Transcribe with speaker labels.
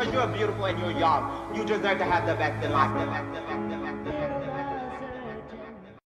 Speaker 1: Because you're beautiful and you're young. You deserve to have the best in life. The best, the best, the best.